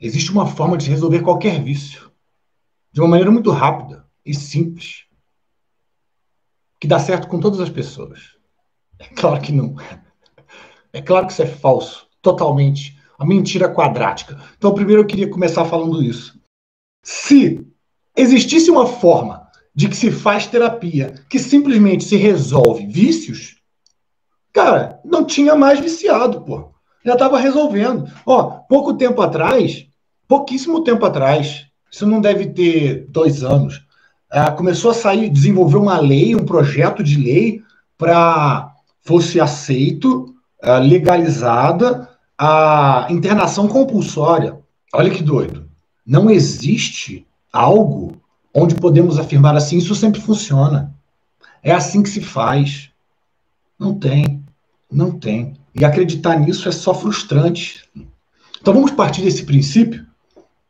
existe uma forma de resolver qualquer vício de uma maneira muito rápida e simples que dá certo com todas as pessoas. É claro que não. É claro que isso é falso, totalmente. A mentira quadrática. Então, primeiro eu queria começar falando isso. Se existisse uma forma de que se faz terapia que simplesmente se resolve vícios, cara, não tinha mais viciado, pô. Já estava resolvendo. Ó, pouco tempo atrás, pouquíssimo tempo atrás, isso não deve ter dois anos, uh, começou a sair, desenvolver uma lei, um projeto de lei para fosse aceito, uh, legalizada a internação compulsória. Olha que doido. Não existe algo onde podemos afirmar assim, isso sempre funciona. É assim que se faz. Não tem. Não tem. E acreditar nisso é só frustrante. Então vamos partir desse princípio.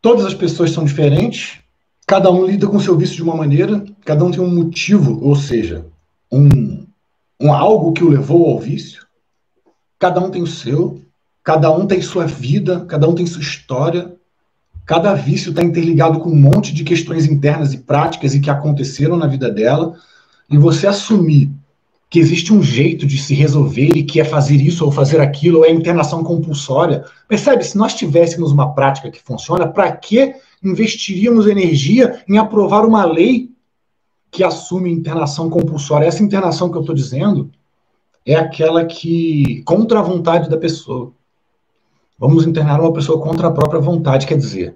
Todas as pessoas são diferentes, cada um lida com seu vício de uma maneira, cada um tem um motivo, ou seja, um, um algo que o levou ao vício. Cada um tem o seu, cada um tem sua vida, cada um tem sua história. Cada vício está interligado com um monte de questões internas e práticas e que aconteceram na vida dela. E você assumir que existe um jeito de se resolver e que é fazer isso ou fazer aquilo, ou é internação compulsória. Percebe? Se nós tivéssemos uma prática que funciona, para que investiríamos energia em aprovar uma lei que assume internação compulsória? Essa internação que eu estou dizendo é aquela que contra a vontade da pessoa. Vamos internar uma pessoa contra a própria vontade, quer dizer,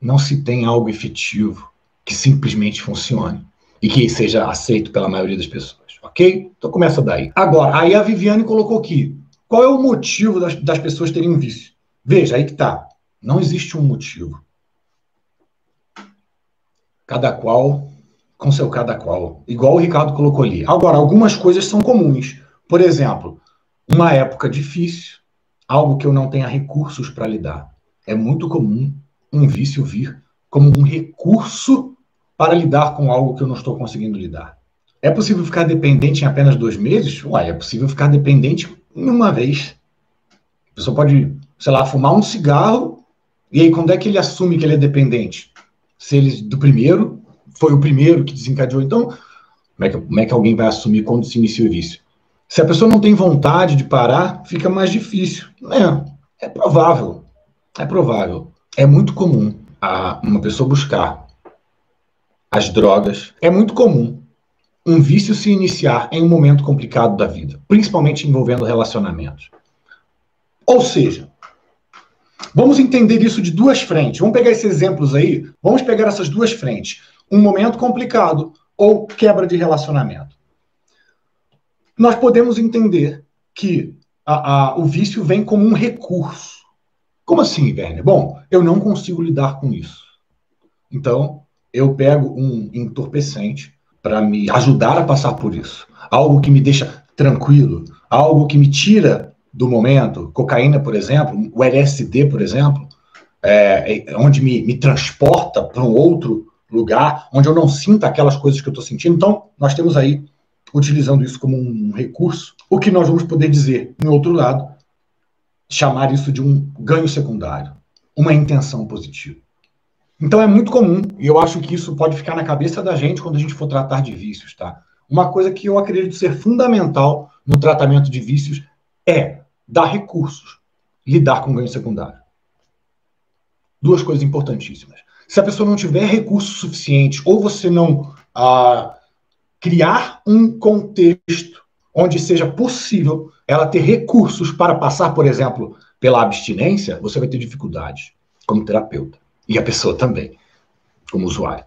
não se tem algo efetivo que simplesmente funcione e que seja aceito pela maioria das pessoas Então começa daí. Agora, aí a Viviane colocou aqui. Qual é o motivo das, das pessoas terem um vício? Veja, aí que tá. Não existe um motivo. Cada qual com seu cada qual. Igual o Ricardo colocou ali. Agora, algumas coisas são comuns. Por exemplo, uma época difícil, algo que eu não tenha recursos para lidar. É muito comum um vício vir como um recurso para lidar com algo que eu não estou conseguindo lidar. É possível ficar dependente em apenas dois meses? Uai, é possível ficar dependente em uma vez. A pessoa pode, sei lá, fumar um cigarro, e aí quando é que ele assume que ele é dependente? Se ele, do primeiro, foi o primeiro que desencadeou, então, como é que, como é que alguém vai assumir quando se inicia o vício? Se a pessoa não tem vontade de parar, fica mais difícil. É, é provável. É provável. É muito comum a, uma pessoa buscar as drogas. É muito comum um vício se iniciar em um momento complicado da vida, principalmente envolvendo relacionamentos. Ou seja, vamos entender isso de duas frentes. Vamos pegar esses exemplos aí, vamos pegar essas duas frentes. Um momento complicado ou quebra de relacionamento. Nós podemos entender que a, a, o vício vem como um recurso. Como assim, Werner? Bom, eu não consigo lidar com isso. Então, eu pego um entorpecente para me ajudar a passar por isso. Algo que me deixa tranquilo, algo que me tira do momento. Cocaína, por exemplo, o LSD, por exemplo, é, é onde me, me transporta para um outro lugar, onde eu não sinto aquelas coisas que eu estou sentindo. Então, nós temos aí, utilizando isso como um recurso, o que nós vamos poder dizer, em outro lado, chamar isso de um ganho secundário, uma intenção positiva. Então é muito comum, e eu acho que isso pode ficar na cabeça da gente quando a gente for tratar de vícios, tá? Uma coisa que eu acredito ser fundamental no tratamento de vícios é dar recursos, lidar com ganho secundário. Duas coisas importantíssimas. Se a pessoa não tiver recursos suficientes, ou você não ah, criar um contexto onde seja possível ela ter recursos para passar, por exemplo, pela abstinência, você vai ter dificuldades como terapeuta. E a pessoa também, como usuário.